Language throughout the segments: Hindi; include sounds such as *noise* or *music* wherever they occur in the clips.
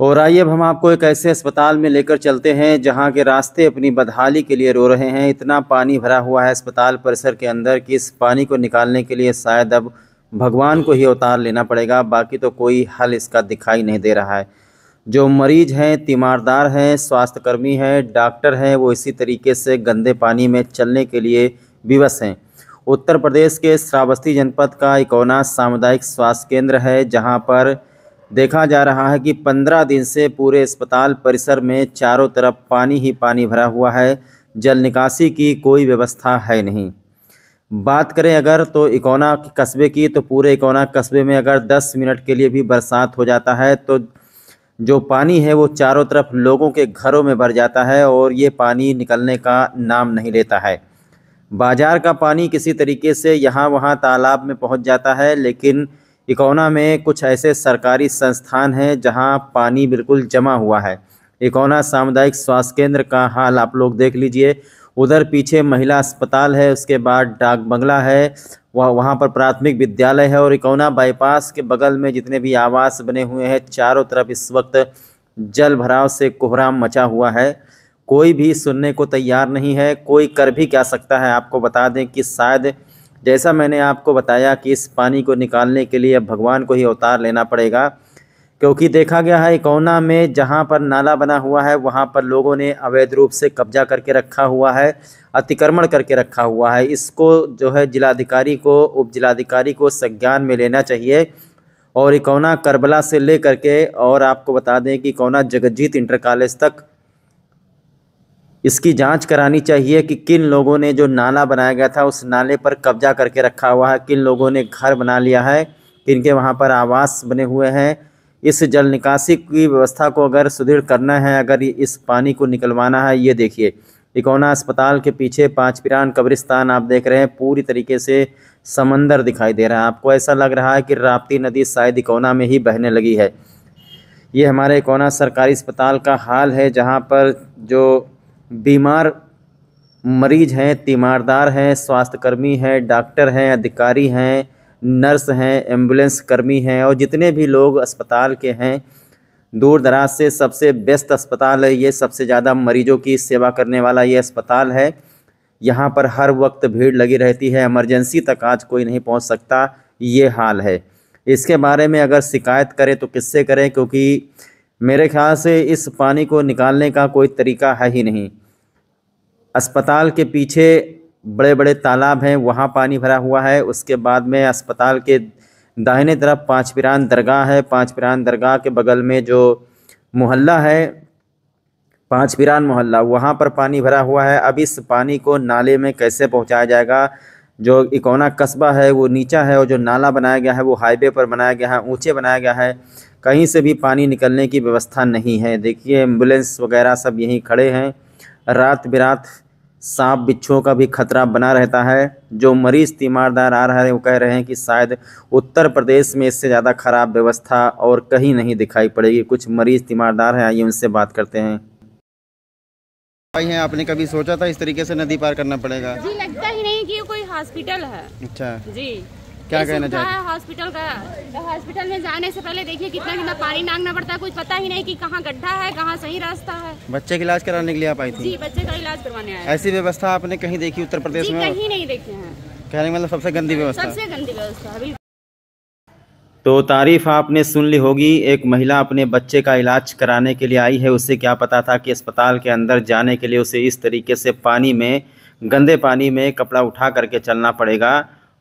और आइए अब हम आपको एक ऐसे अस्पताल में लेकर चलते हैं, जहाँ के रास्ते अपनी बदहाली के लिए रो रहे हैं। इतना पानी भरा हुआ है अस्पताल परिसर के अंदर कि इस पानी को निकालने के लिए शायद अब भगवान को ही अवतार लेना पड़ेगा। बाकी तो कोई हल इसका दिखाई नहीं दे रहा है। जो मरीज़ हैं, तीमारदार हैं, स्वास्थ्यकर्मी हैं, डॉक्टर हैं, वो इसी तरीके से गंदे पानी में चलने के लिए विवश हैं। उत्तर प्रदेश के श्रावस्ती जनपद का इकोना सामुदायिक स्वास्थ्य केंद्र है, जहाँ पर देखा जा रहा है कि पंद्रह दिन से पूरे अस्पताल परिसर में चारों तरफ़ पानी ही पानी भरा हुआ है। जल निकासी की कोई व्यवस्था है नहीं। बात करें अगर तो इकोना कस्बे की तो पूरे इकोना कस्बे में अगर 10 मिनट के लिए भी बरसात हो जाता है तो जो पानी है वो चारों तरफ़ लोगों के घरों में भर जाता है और ये पानी निकलने का नाम नहीं लेता है। बाज़ार का पानी किसी तरीके से यहाँ वहाँ तालाब में पहुँच जाता है, लेकिन इकोना में कुछ ऐसे सरकारी संस्थान हैं जहाँ पानी बिल्कुल जमा हुआ है। इकोना सामुदायिक स्वास्थ्य केंद्र का हाल आप लोग देख लीजिए। उधर पीछे महिला अस्पताल है, उसके बाद डाक बंगला है, वह वहाँ पर प्राथमिक विद्यालय है और इकोना बाईपास के बगल में जितने भी आवास बने हुए हैं, चारों तरफ़ इस वक्त जल भराव से कोहराम मचा हुआ है। कोई भी सुनने को तैयार नहीं है, कोई कर भी क्या सकता है? आपको बता दें कि शायद जैसा मैंने आपको बताया कि इस पानी को निकालने के लिए अब भगवान को ही अवतार लेना पड़ेगा, क्योंकि देखा गया है इकोना में जहाँ पर नाला बना हुआ है, वहाँ पर लोगों ने अवैध रूप से कब्जा करके रखा हुआ है, अतिक्रमण करके रखा हुआ है। इसको जो है जिलाधिकारी को उप जिलाधिकारी को संज्ञान में लेना चाहिए और इकोना करबला से ले करके और आपको बता दें कि कोना जगजीत इंटर कॉलेज तक इसकी जाँच करानी चाहिए कि किन लोगों ने जो नाला बनाया गया था, उस नाले पर कब्जा करके रखा हुआ है, किन लोगों ने घर बना लिया है किन के वहाँ पर आवास बने हुए हैं। इस जल निकासी की व्यवस्था को अगर सुदृढ़ करना है, अगर इस पानी को निकलवाना है, ये देखिए, इकोना अस्पताल के पीछे पाँच पिरान कब्रिस्तान आप देख रहे हैं, पूरी तरीके से समंदर दिखाई दे रहा है। आपको ऐसा लग रहा है कि राप्ती नदी शायद इकोना में ही बहने लगी है। ये हमारे इकोना सरकारी अस्पताल का हाल है, जहाँ पर जो बीमार मरीज़ हैं, तीमारदार हैं, स्वास्थ्यकर्मी हैं, डॉक्टर हैं, अधिकारी हैं, नर्स हैं, एंबुलेंस कर्मी हैं और जितने भी लोग अस्पताल के हैं, दूर दराज से सबसे बेस्ट अस्पताल है, ये सबसे ज़्यादा मरीजों की सेवा करने वाला ये अस्पताल है। यहाँ पर हर वक्त भीड़ लगी रहती है, इमरजेंसी तक आज कोई नहीं पहुँच सकता, ये हाल है। इसके बारे में अगर शिकायत करें तो किससे करें? क्योंकि मेरे ख्याल से इस पानी को निकालने का कोई तरीका है ही नहीं। अस्पताल के पीछे बड़े बड़े तालाब हैं, वहाँ पानी भरा हुआ है। उसके बाद में अस्पताल के दाहिने तरफ़ पाँच पिरान दरगाह है। पाँच पिरान दरगाह के बगल में जो मोहल्ला है, पाँच पिरान मोहल्ला, वहाँ पर पानी भरा हुआ है। अब इस पानी को नाले में कैसे पहुँचाया जाएगा? जो इकोना कस्बा है, वो नीचा है और जो नाला बनाया गया है, वो हाईवे पर बनाया गया है, ऊँचे बनाया गया है। कहीं से भी पानी निकलने की व्यवस्था नहीं है। देखिए एंबुलेंस वगैरह सब यहीं खड़े हैं। रात बिरात सांप बिच्छुओं का भी खतरा बना रहता है। जो मरीज़ तीमारदार आ रहा है वो कह रहे हैं कि शायद उत्तर प्रदेश में इससे ज़्यादा ख़राब व्यवस्था और कहीं नहीं दिखाई पड़ेगी। कुछ मरीज़ तीमारदार हैं आइए उनसे बात करते हैं। भाई हैं आपने कभी सोचा था इस तरीके से नदी पार करना पड़ेगा? जी लगता ही नहीं कि ये कोई हॉस्पिटल है। अच्छा। जी। क्या कहना चाहते है हॉस्पिटल का हॉस्पिटल में जाने से पहले देखिए कितना कितना पानी नांगना पड़ता है कुछ पता ही नहीं कि कहाँ गड्ढा है कहाँ सही रास्ता है। बच्चे का इलाज कराने के लिए आप आई थी? जी बच्चे का इलाज करवाने आए। ऐसी व्यवस्था आपने कहीं देखी उत्तर प्रदेश में? कहीं नहीं देखे हैं। कहने मतलब सबसे गंदी व्यवस्था। सबसे गंदी व्यवस्था अभी तो तारीफ़ आपने सुन ली होगी एक महिला अपने बच्चे का इलाज कराने के लिए आई है उसे क्या पता था कि अस्पताल के अंदर जाने के लिए उसे इस तरीके से पानी में गंदे पानी में कपड़ा उठा करके चलना पड़ेगा।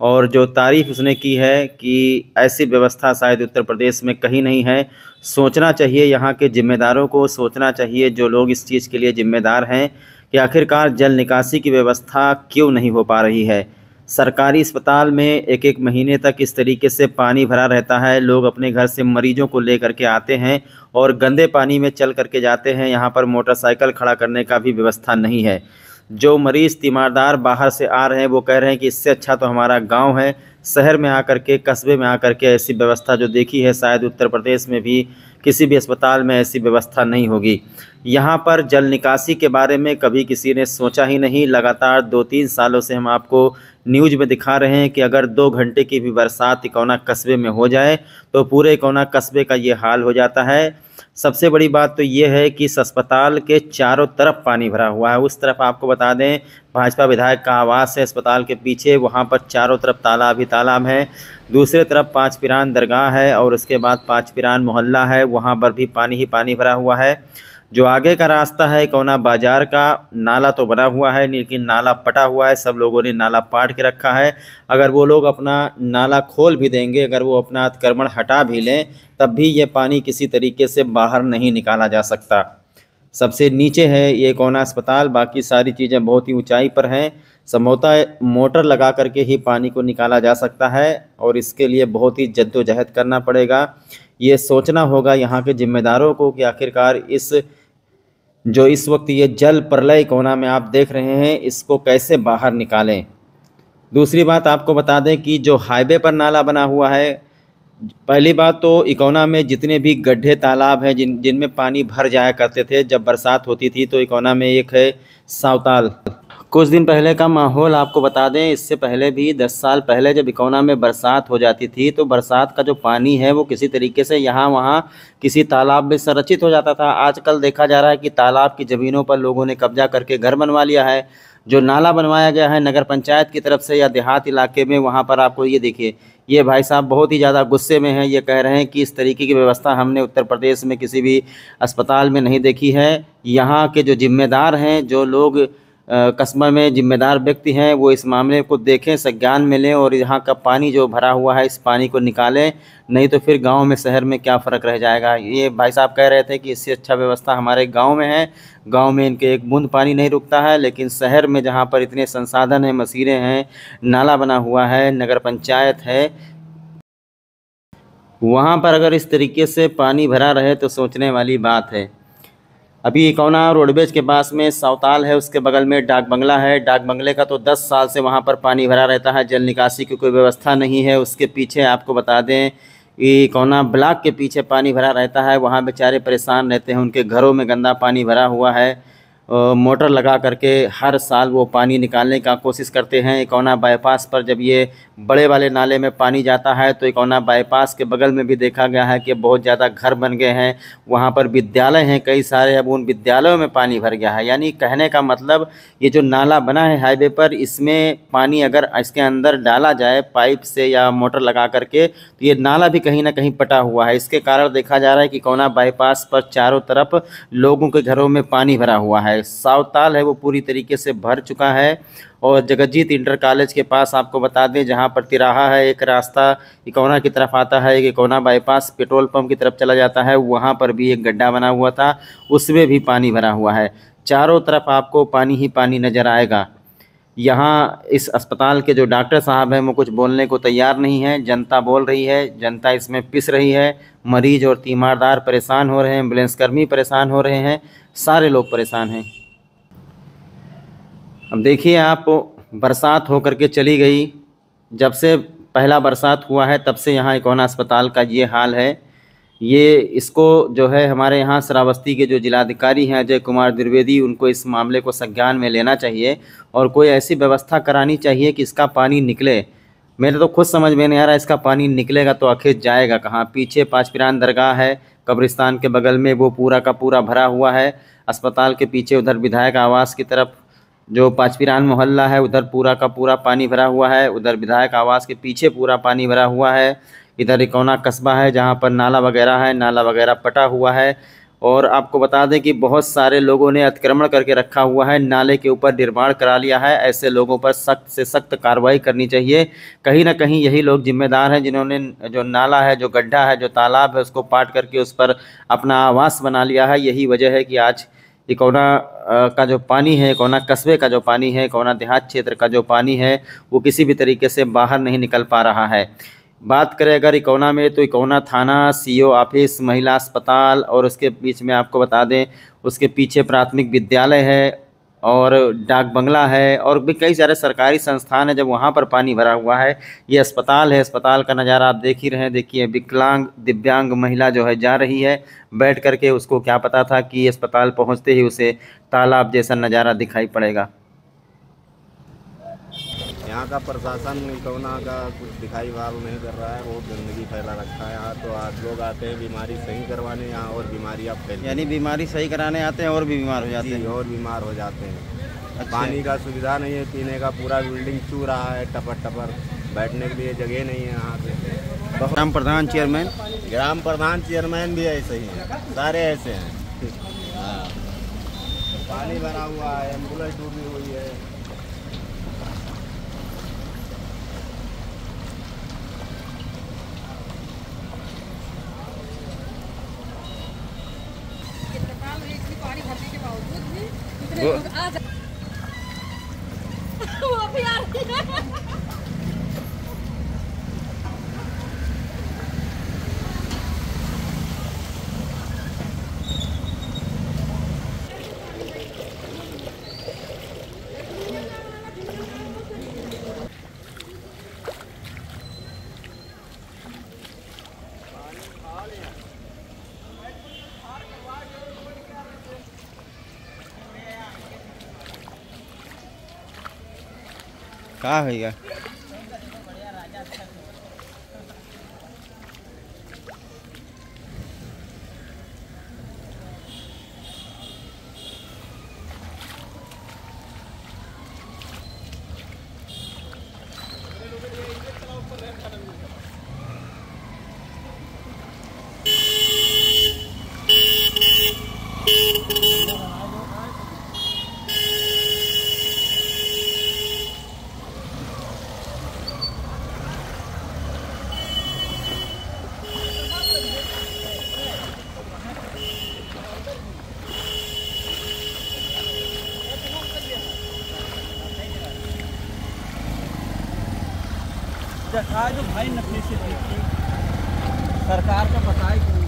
और जो तारीफ़ उसने की है कि ऐसी व्यवस्था शायद उत्तर प्रदेश में कहीं नहीं है। सोचना चाहिए यहाँ के ज़िम्मेदारों को, सोचना चाहिए जो लोग इस चीज़ के लिए ज़िम्मेदार हैं कि आखिरकार जल निकासी की व्यवस्था क्यों नहीं हो पा रही है। सरकारी अस्पताल में एक एक महीने तक इस तरीके से पानी भरा रहता है। लोग अपने घर से मरीजों को ले करके आते हैं और गंदे पानी में चल करके जाते हैं। यहाँ पर मोटरसाइकिल खड़ा करने का भी व्यवस्था नहीं है। जो मरीज़ तीमारदार बाहर से आ रहे हैं, वो कह रहे हैं कि इससे अच्छा तो हमारा गाँव है। शहर में आकर के, कस्बे में आकर के ऐसी व्यवस्था जो देखी है, शायद उत्तर प्रदेश में भी किसी भी अस्पताल में ऐसी व्यवस्था नहीं होगी। यहाँ पर जल निकासी के बारे में कभी किसी ने सोचा ही नहीं। लगातार दो तीन सालों से हम आपको न्यूज़ में दिखा रहे हैं कि अगर दो घंटे की भी बरसात इकौना कस्बे में हो जाए तो पूरे इकौना कस्बे का ये हाल हो जाता है। सबसे बड़ी बात तो ये है कि इस अस्पताल के चारों तरफ़ पानी भरा हुआ है। उस तरफ़ आपको बता दें, भाजपा विधायक का आवास है अस्पताल के पीछे, वहाँ पर चारों तरफ़ तालाब ही तालाब है। दूसरे तरफ़ पाँच पिरान दरगाह है और उसके बाद पाँच पिरान मोहल्ला है। वहाँ पर भी पानी ही पानी भरा हुआ है। जो आगे का रास्ता है, कोना बाज़ार का नाला तो बना हुआ है, लेकिन नाला पटा हुआ है, सब लोगों ने नाला पाट के रखा है। अगर वो लोग अपना नाला खोल भी देंगे, अगर वो अपना अतिक्रमण हटा भी लें, तब भी ये पानी किसी तरीके से बाहर नहीं निकाला जा सकता। सबसे नीचे है, ये कोना अस्पताल। बाकी सारी चीज़ें बहुत ही ऊंचाई पर हैं। संभवतः मोटर लगा करके ही पानी को निकाला जा सकता है, और इसके लिए बहुत ही जद्दोजहद करना पड़ेगा। ये सोचना होगा यहाँ के ज़िम्मेदारों को कि आखिरकार इस जो इस वक्त ये जल प्रलय कोना में आप देख रहे हैं, इसको कैसे बाहर निकालें? दूसरी बात आपको बता दें कि जो हाईवे पर नाला बना हुआ है, पहली बात तो इकोना में जितने भी गड्ढे तालाब हैं, जिन, जिनमें पानी भर जाया करते थे, जब बरसात होती थी तो इकोना में एक है सावताल। कुछ दिन पहले का माहौल आपको बता दें, इससे पहले भी दस साल पहले जब इकोना में बरसात हो जाती थी तो बरसात का जो पानी है, वो किसी तरीके से यहाँ वहाँ किसी तालाब में संरचित हो जाता था। आजकल देखा जा रहा है कि तालाब की ज़मीनों पर लोगों ने कब्जा करके घर बनवा लिया है, जो नाला बनवाया गया है नगर पंचायत की तरफ़ से या देहात इलाके में, वहाँ पर आपको ये देखिए, ये भाई साहब बहुत ही ज़्यादा गुस्से में हैं। ये कह रहे हैं कि इस तरीके की व्यवस्था हमने उत्तर प्रदेश में किसी भी अस्पताल में नहीं देखी है। यहाँ के जो जिम्मेदार हैं, जो लोग कस्बा में जिम्मेदार व्यक्ति हैं, वो इस मामले को देखें, संज्ञान में लें और यहाँ का पानी जो भरा हुआ है, इस पानी को निकालें। नहीं तो फिर गाँव में, शहर में क्या फ़र्क रह जाएगा? ये भाई साहब कह रहे थे कि इससे अच्छा व्यवस्था हमारे गाँव में है। गाँव में इनके एक बूंद पानी नहीं रुकता है, लेकिन शहर में जहाँ पर इतने संसाधन हैं मसीरें हैं, नाला बना हुआ है, नगर पंचायत है, वहाँ पर अगर इस तरीके से पानी भरा रहे तो सोचने वाली बात है। अभी इकौना रोडवेज़ के पास में सावताल है, उसके बगल में डाक बंगला है। डाक बंगले का तो 10 साल से वहाँ पर पानी भरा रहता है, जल निकासी की कोई व्यवस्था नहीं है। उसके पीछे आपको बता दें कि कोना ब्लॉक के पीछे पानी भरा रहता है, वहाँ बेचारे परेशान रहते हैं, उनके घरों में गंदा पानी भरा हुआ है। मोटर लगा करके हर साल वो पानी निकालने का कोशिश करते हैं। इकौना बाईपास पर जब ये बड़े वाले नाले में पानी जाता है तो इकौना बाईपास के बगल में भी देखा गया है कि बहुत ज़्यादा घर बन गए हैं। वहाँ पर विद्यालय हैं कई सारे, अब उन विद्यालयों में पानी भर गया है। यानी कहने का मतलब ये जो नाला बना है हाईवे पर, इसमें पानी अगर इसके अंदर डाला जाए पाइप से या मोटर लगा करके तो ये नाला भी कहीं ना कहीं पटा हुआ है। इसके कारण देखा जा रहा है कि कौना बाईपास पर चारों तरफ़ लोगों के घरों में पानी भरा हुआ है। सावताल है, वो पूरी तरीके से भर चुका है। और जगजीत इंटर कॉलेज के पास आपको बता दें, जहाँ पर तिराहा है, एक रास्ता इकोना की तरफ़ आता है, एक इकोना बाईपास पेट्रोल पंप की तरफ़ चला जाता है। वहाँ पर भी एक गड्ढा बना हुआ था, उसमें भी पानी भरा हुआ है। चारों तरफ़ आपको पानी ही पानी नज़र आएगा। यहाँ इस अस्पताल के जो डॉक्टर साहब हैं, वो कुछ बोलने को तैयार नहीं है। जनता बोल रही है, जनता इसमें पिस रही है। मरीज़ और तीमारदार परेशान हो रहे हैं, एंबुलेंस कर्मी परेशान हो रहे हैं। सारे लोग परेशान हैं। अब देखिए आप, बरसात हो करके चली गई। जब से पहला बरसात हुआ है, तब से यहाँ इकोना अस्पताल का ये हाल है। ये इसको जो है, हमारे यहाँ श्रावस्ती के जो जिलाधिकारी हैं अजय कुमार द्विवेदी, उनको इस मामले को संज्ञान में लेना चाहिए और कोई ऐसी व्यवस्था करानी चाहिए कि इसका पानी निकले। मेरे तो खुद समझ में नहीं आ रहा, इसका पानी निकलेगा तो आखिर जाएगा कहाँ? पीछे पाँचपिरान दरगाह है कब्रिस्तान के बगल में वो पूरा का पूरा भरा हुआ है। अस्पताल के पीछे उधर विधायक आवास की तरफ़ जो पाचपीरान मोहल्ला है, उधर पूरा का पूरा पानी भरा हुआ है। उधर विधायक आवास के पीछे पूरा पानी भरा हुआ है। इधर इकौना कस्बा है जहाँ पर नाला वगैरह है, नाला वगैरह पटा हुआ है। और आपको बता दें कि बहुत सारे लोगों ने अतिक्रमण करके रखा हुआ है, नाले के ऊपर निर्माण करा लिया है। ऐसे लोगों पर सख्त से सख्त कार्रवाई करनी चाहिए। कहीं ना कहीं यही लोग जिम्मेदार हैं जिन्होंने जो नाला है, जो गड्ढा है, जो तालाब है, उसको पाट करके उस पर अपना आवास बना लिया है। यही वजह है कि आज इकौना का जो पानी है, इकौना कस्बे का जो पानी है, इकौना देहात क्षेत्र का जो पानी है, वो किसी भी तरीके से बाहर नहीं निकल पा रहा है। बात करें अगर इकोना में तो इकोना थाना सीओ ऑफ़िस, महिला अस्पताल और उसके बीच में आपको बता दें, उसके पीछे प्राथमिक विद्यालय है और डाक बंगला है और भी कई सारे सरकारी संस्थान हैं जब वहाँ पर पानी भरा हुआ है। ये अस्पताल है, अस्पताल का नज़ारा आप देख ही रहे हैं। देखिए, विकलांग, दिव्यांग महिला जो है जा रही है। बैठ करके उसको क्या पता था कि अस्पताल पहुँचते ही उसे तालाब जैसा नज़ारा दिखाई पड़ेगा। यहाँ का प्रशासन कोरोना का कुछ दिखाई भाव नहीं कर रहा है बहुत गंदगी फैला रखा है यहाँ तो आज लोग आते हैं बीमारी सही करवाने यहाँ और बीमारी बीमारियाँ फैल यानी बीमारी सही कराने आते हैं और भी बीमार हो जाते हैं। और बीमार हो जाते हैं। अच्छा। पानी का सुविधा नहीं है पीने का पूरा बिल्डिंग चू रहा है टपर टपर बैठने के लिए जगह नहीं है यहाँ पे। तो ग्राम प्रधान चेयरमैन? ग्राम प्रधान चेयरमैन भी ऐसे ही हैं सारे ऐसे हैं। *laughs* हाँ। पानी भरा हुआ है एंबुलेंस डूबी हुई है। वो- वो भी आ रही दिखाए जो भाई नकली से सरकार को बताए कि